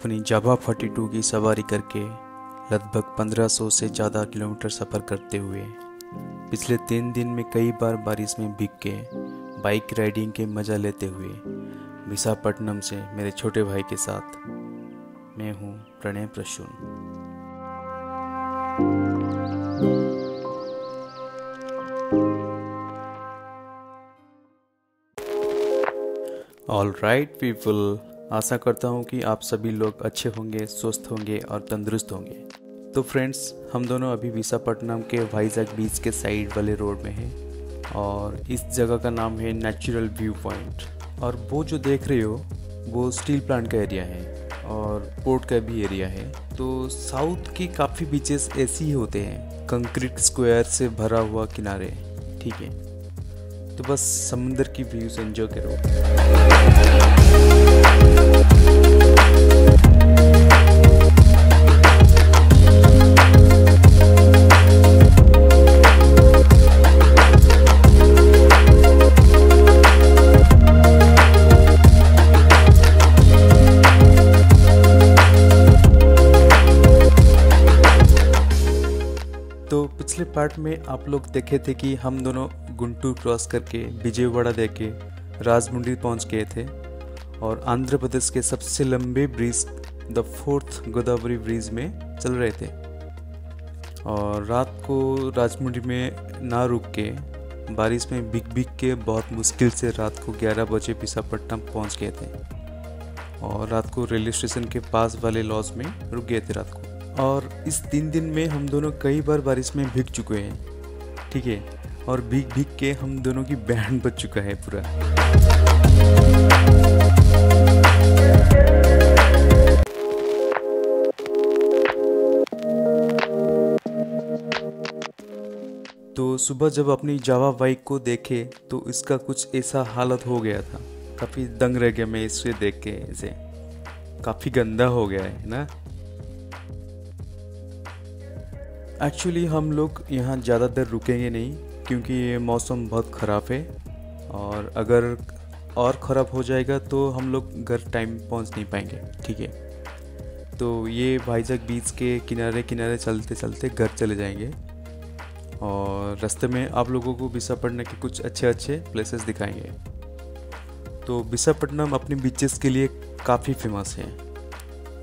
अपनी जावा 42 की सवारी करके लगभग 1500 से ज़्यादा किलोमीटर सफ़र करते हुए, पिछले तीन दिन में कई बार बारिश में भीग के बाइक राइडिंग के मज़ा लेते हुए विशाखापट्टनम से मेरे छोटे भाई के साथ मैं हूँ Pranay Prasoon. All right people आशा करता हूँ कि आप सभी लोग अच्छे होंगे, स्वस्थ होंगे और तंदुरुस्त होंगे। तो फ्रेंड्स हम दोनों अभी विशाखापट्टनम के वाइजैक बीच के साइड वाले रोड में हैं और इस जगह का नाम है नेचुरल व्यू पॉइंट और वो जो देख रहे हो, वो स्टील प्लांट का एरिया है और पोर्ट का भी एरिया है। तो साउथ के काफ़ी बीचेस ऐसे ही होते हैं कंक्रीट स्क्वायर से भरा हुआ किनारे, ठीक है? तो बस समुंदर की व्यूज़ एंजॉय करो। पार्ट में आप लोग देखे थे कि हम दोनों गुंटूर क्रॉस करके विजयवाड़ा दे के राजमुंडी पहुँच गए थे और आंध्र प्रदेश के सबसे लंबे bridge the fourth Godavari bridge में चल रहे थे। और रात को राजमुंडी में ना रुक के, बारिश में भीग भीग के बहुत मुश्किल से रात को 11 बजे विशाखापट्टनम पहुँच गए थे। और रात को रेलवे स्टेशन के पास वाले लॉज में रुक गए थे रात को। और इस तीन दिन में हम दोनों कई बार बारिश में भीग चुके हैं। ठीक है? और भीग भीग के हम दोनों की बैंड बच चुका है पूरा। तो सुबह जब अपनी जावा बाइक को देखे तो इसका कुछ ऐसा हालत हो गया था। काफ़ी दंग रह गया मैं इसे देख के इसे। काफ़ी गंदा हो गया है ना? एक्चुअली हम लोग यहाँ ज़्यादा देर रुकेंगे नहीं, क्योंकि ये मौसम बहुत ख़राब है। और अगर और ख़राब हो जाएगा तो हम लोग घर टाइम पहुँच नहीं पाएँगे, ठीक है? तो ये भाईजग बीच के किनारे किनारे चलते चलते घर चले जाएँगे। और रास्ते में आप लोगों को विशाखापट्टनम के कुछ अच्छे अच्छे प्लेसेस दिखाएँगे। तो विशाखापट्टनम अपने बीचेस के लिए काफ़ी फ़ेमस है।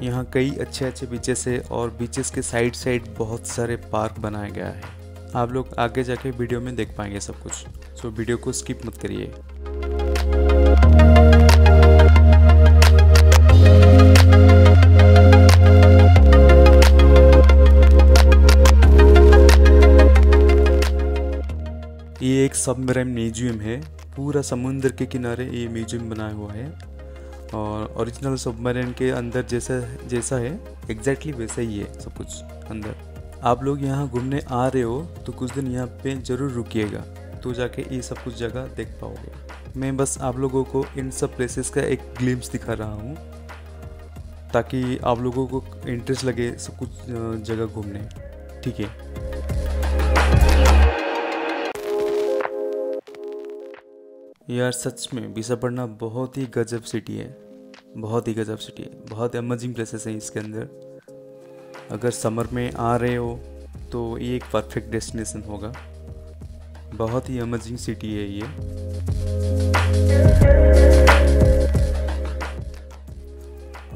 यहाँ कई अच्छे अच्छे बीचेस है और बीचेस के साइड साइड बहुत सारे पार्क बनाया गया है। आप लोग आगे जाके वीडियो में देख पाएँगे सब कुछ। सो वीडियो को स्किप मत करिए। ये एक सबमरीन म्यूज़ियम है। पूरा समुद्र के किनारे ये म्यूज़ियम बनाया हुआ है। और ओरिजिनल सबमरीन के अंदर जैसा जैसा है एग्जैक्टली वैसा ही है सब कुछ अंदर। आप लोग यहाँ घूमने आ रहे हो तो कुछ दिन यहाँ पे ज़रूर रुकिएगा तो जाके ये सब कुछ जगह देख पाओगे। मैं बस आप लोगों को इन सब प्लेसेस का एक ग्लिम्स दिखा रहा हूँ, ताकि आप लोगों को इंटरेस्ट लगे सब कुछ जगह घूमने। ठीक है? यार सच में विशाखापट्टनम बहुत ही गजब सिटी है। बहुत ही गजब सिटी है। बहुत अमेजिंग प्लेसेस हैं इसके अंदर। अगर समर में आ रहे हो तो ये एक परफेक्ट डेस्टिनेशन होगा। बहुत ही अमेजिंग सिटी है ये।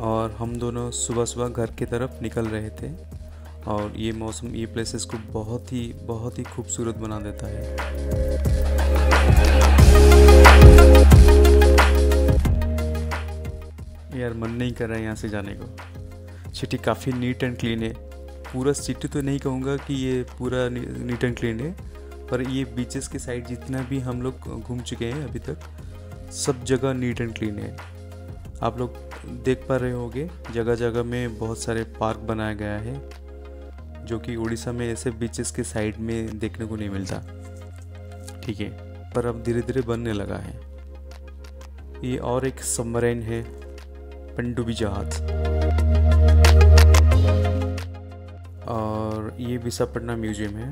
और हम दोनों सुबह सुबह घर की तरफ़ निकल रहे थे। और ये मौसम, ये प्लेसेस को बहुत ही बहुत ही खूबसूरत बना देता है। यार, मन नहीं कर रहा है यहाँ से जाने को। सिटी काफ़ी नीट एंड क्लीन है। पूरा सिटी तो नहीं कहूँगा कि ये पूरा नीट एंड क्लीन है, पर ये बीचेस के साइड जितना भी हम लोग घूम चुके हैं अभी तक, सब जगह नीट एंड क्लीन है। आप लोग देख पा रहे होंगे जगह जगह में बहुत सारे पार्क बनाया गया है, जो कि उड़ीसा में ऐसे बीचेस के साइड में देखने को नहीं मिलता। ठीक है, पर अब धीरे धीरे बनने लगा है। ये और एक सबमरीन है पनडुब्बी जहाज़। और ये विशाखापट्टनम म्यूज़ियम है।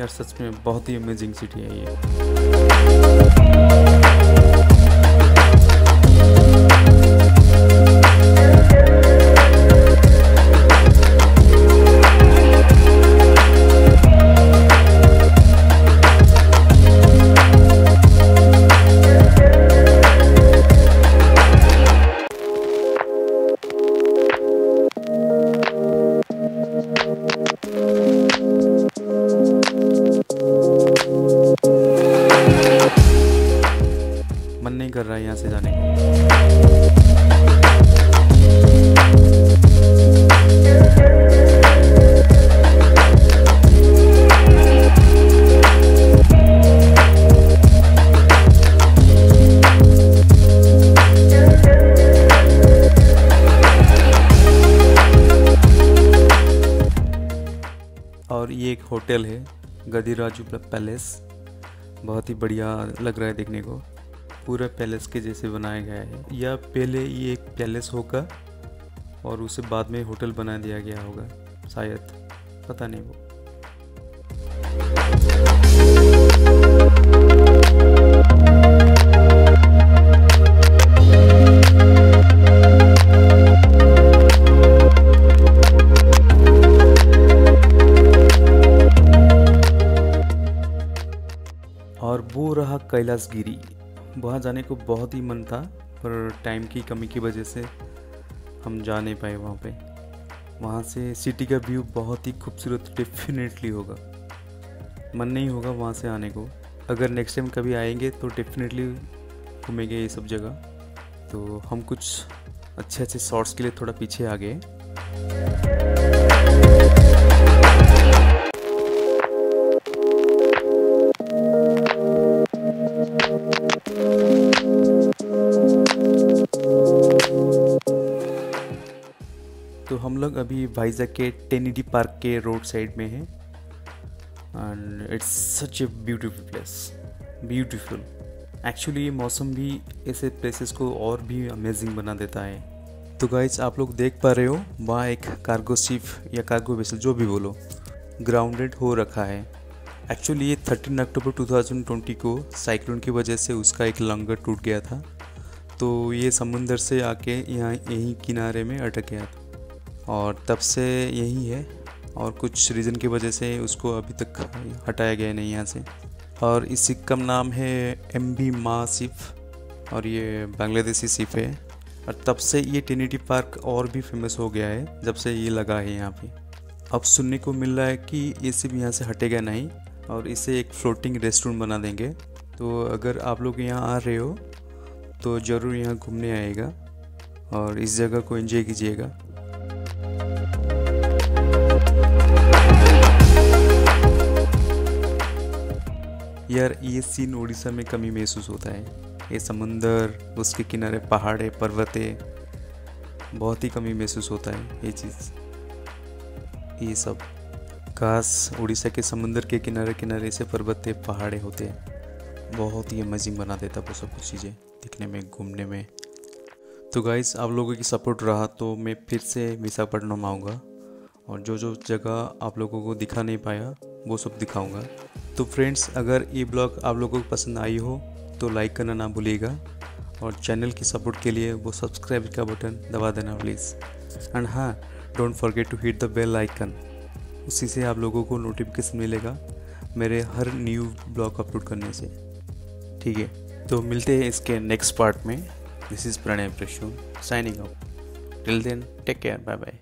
यार सच में बहुत ही अमेजिंग सिटी है ये। यहाँ से जाने और ये एक होटल है, गदिराजू पैलेस। बहुत ही बढ़िया लग रहा है देखने को। पूरा पैलेस के जैसे बनाया गया है। या पहले ये एक पैलेस होगा और उसे बाद में होटल बना दिया गया होगा, शायद। पता नहीं वो। और वो रहा कैलाश गिरी वहाँ जाने को बहुत ही मन था, पर टाइम की कमी की वजह से हम जा नहीं पाए वहाँ पे। वहाँ से सिटी का व्यू बहुत ही खूबसूरत डेफिनेटली होगा। मन नहीं होगा वहाँ से आने को। अगर नेक्स्ट टाइम कभी आएँगे तो डेफिनेटली घूमेंगे ये सब जगह। तो हम कुछ अच्छे अच्छे शॉर्ट्स के लिए थोड़ा पीछे आ गए। अभी वाइजैक के टेनिडी पार्क के रोड साइड में है। And it's such a beautiful place beautiful actually मौसम भी ऐसे प्लेसेस को और भी अमेजिंग बना देता है। तो गाइज़ आप लोग देख पा रहे हो, वहाँ एक कार्गो शिप या कार्गो वेसल जो भी बोलो ग्राउंडेड हो रखा है। एक्चुअली ये 13 अक्टूबर 2020 को साइक्लोन की वजह से उसका एक लंगर टूट गया था। तो ये समुंदर से आके यहाँ यहीं किनारे में अटक गया था। और तब से यही है और कुछ रीज़न की वजह से उसको अभी तक हटाया गया नहीं यहाँ से। और इस सिप का नाम है एम बी मा सिप और ये बांग्लादेशी सिप है। और तब से ये टेनिटी पार्क और भी फ़ेमस हो गया है, जब से ये लगा है यहाँ पे। अब सुनने को मिल रहा है कि ये सिर्फ़ यहाँ से हटेगा नहीं और इसे एक फ्लोटिंग रेस्टोरेंट बना देंगे। तो अगर आप लोग यहाँ आ रहे हो तो ज़रूर यहाँ घूमने आएगा और इस जगह को एंजॉय कीजिएगा। यार, ये सीन उड़ीसा में कमी महसूस होता है। ये समंदर, उसके किनारे पहाड़े, पर्वते, बहुत ही कमी महसूस होता है ये चीज़। ये सब। काश उड़ीसा के समंदर के किनारे किनारे से पर्वते, पहाड़े होते। हैं बहुत ही अमेजिंग बना देता वो सब कुछ चीज़ें, दिखने में, घूमने में। तो गाइस आप लोगों की सपोर्ट रहा तो मैं फिर से विशाखापट्टनम आऊँगा। और जो जो जगह आप लोगों को दिखा नहीं पाया, वो सब दिखाऊँगा। तो फ्रेंड्स, अगर ये ब्लॉग आप लोगों को पसंद आई हो तो लाइक करना ना भूलिएगा और चैनल की सपोर्ट के लिए वो सब्सक्राइब का बटन दबा देना प्लीज़ एंड हाँ don't forget to hit the bell icon उसी से आप लोगों को नोटिफिकेशन मिलेगा मेरे हर न्यू ब्लॉग अपलोड करने से। ठीक है तो मिलते हैं इसके नेक्स्ट पार्ट में। This is Pranay प्रशु signing up till then take care bye bye